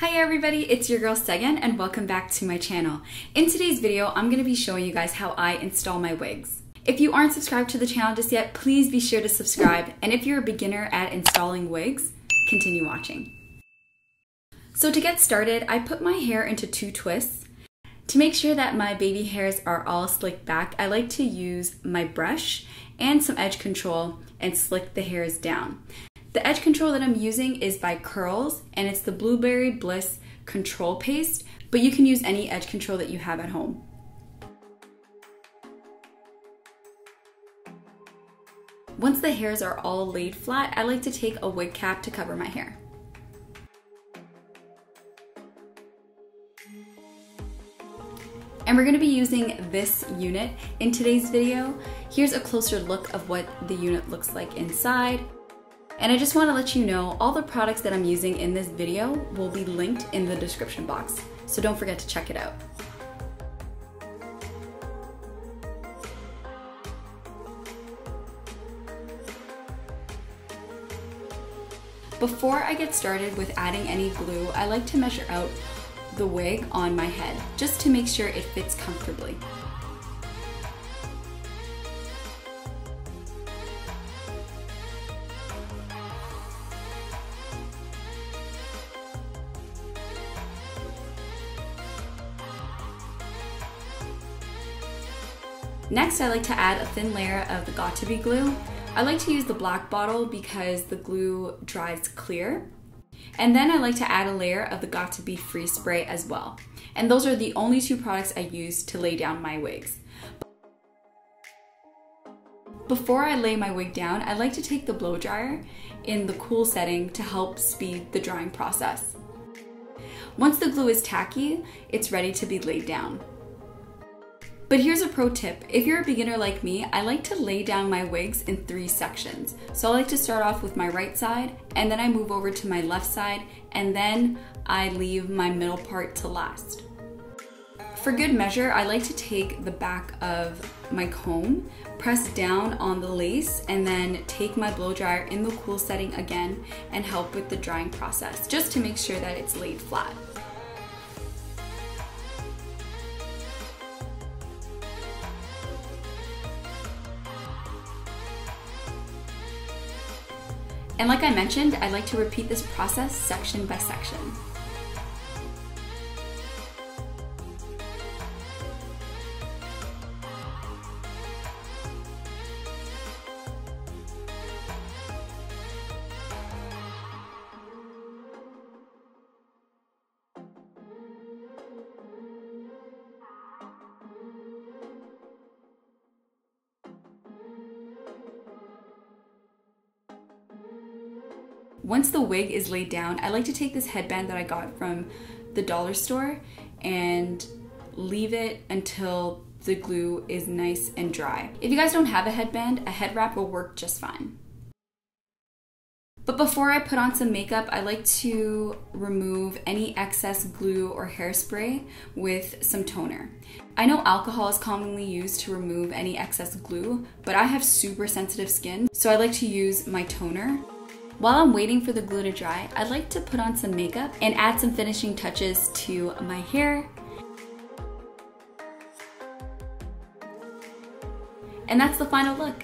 Hi everybody, it's your girl Segen and welcome back to my channel. In today's video, I'm going to be showing you guys how I install my wigs. If you aren't subscribed to the channel just yet, please be sure to subscribe. And if you're a beginner at installing wigs, continue watching. So to get started, I put my hair into two twists. To make sure that my baby hairs are all slicked back, I like to use my brush and some edge control and slick the hairs down. The edge control that I'm using is by Curls and it's the Blueberry Bliss Control Paste, but you can use any edge control that you have at home. Once the hairs are all laid flat, I like to take a wig cap to cover my hair. And we're gonna be using this unit in today's video. Here's a closer look of what the unit looks like inside. And I just wanna let you know all the products that I'm using in this video will be linked in the description box. So don't forget to check it out. Before I get started with adding any glue, I like to measure out the wig on my head, just to make sure it fits comfortably. Next, I like to add a thin layer of the Got2b glue. I like to use the black bottle because the glue dries clear. And then I like to add a layer of the Got2b Freeze Spray as well. And those are the only two products I use to lay down my wigs. Before I lay my wig down, I like to take the blow dryer in the cool setting to help speed the drying process. Once the glue is tacky, it's ready to be laid down. But here's a pro tip. If you're a beginner like me, I like to lay down my wigs in three sections. So I like to start off with my right side, and then I move over to my left side, and then I leave my middle part to last. For good measure, I like to take the back of my comb, press down on the lace, and then take my blow dryer in the cool setting again and help with the drying process, just to make sure that it's laid flat. And like I mentioned, I'd like to repeat this process section by section. Once the wig is laid down, I like to take this headband that I got from the dollar store and leave it until the glue is nice and dry. If you guys don't have a headband, a head wrap will work just fine. But before I put on some makeup, I like to remove any excess glue or hairspray with some toner. I know alcohol is commonly used to remove any excess glue, but I have super sensitive skin, so I like to use my toner. While I'm waiting for the glue to dry, I'd like to put on some makeup and add some finishing touches to my hair. And that's the final look.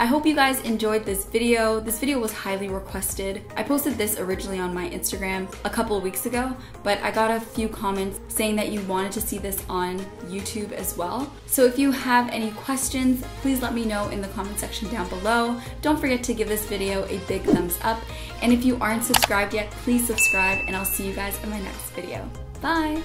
I hope you guys enjoyed this video. This video was highly requested. I posted this originally on my Instagram a couple of weeks ago, but I got a few comments saying that you wanted to see this on YouTube as well. So if you have any questions, please let me know in the comment section down below. Don't forget to give this video a big thumbs up. And if you aren't subscribed yet, please subscribe and I'll see you guys in my next video. Bye!